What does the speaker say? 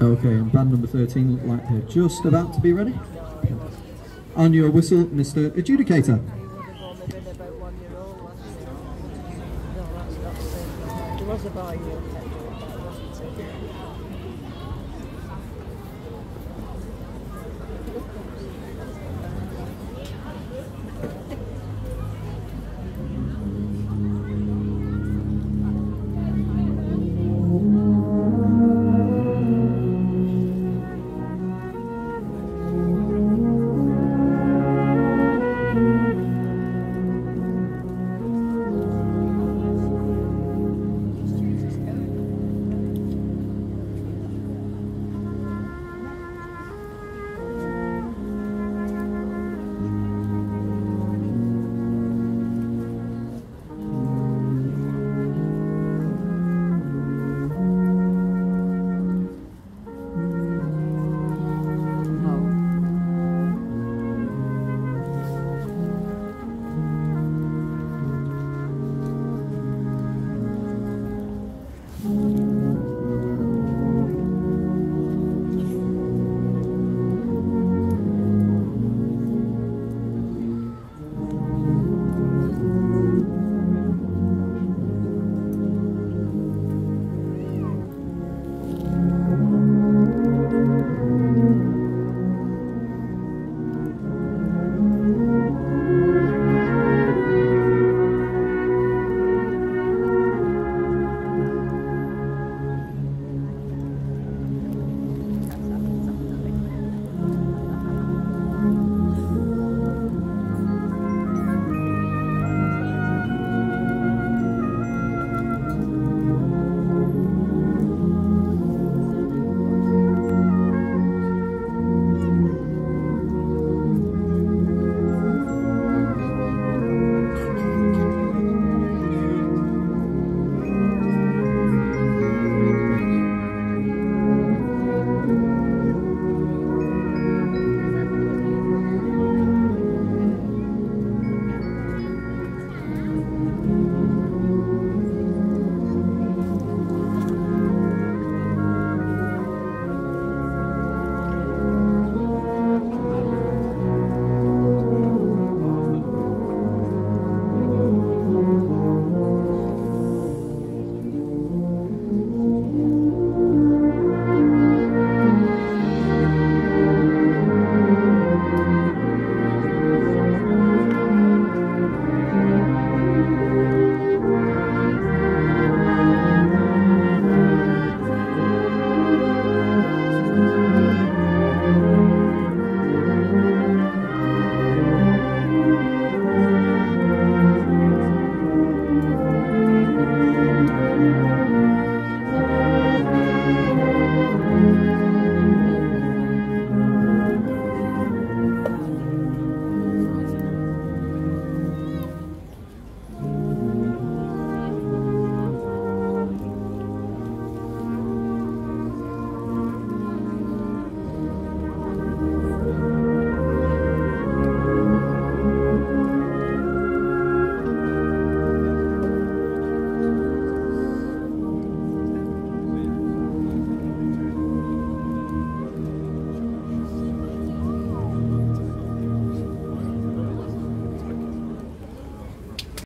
Okay, and band number 13 look like they're just about to be ready. On your whistle, Mr. Adjudicator. It was a boy,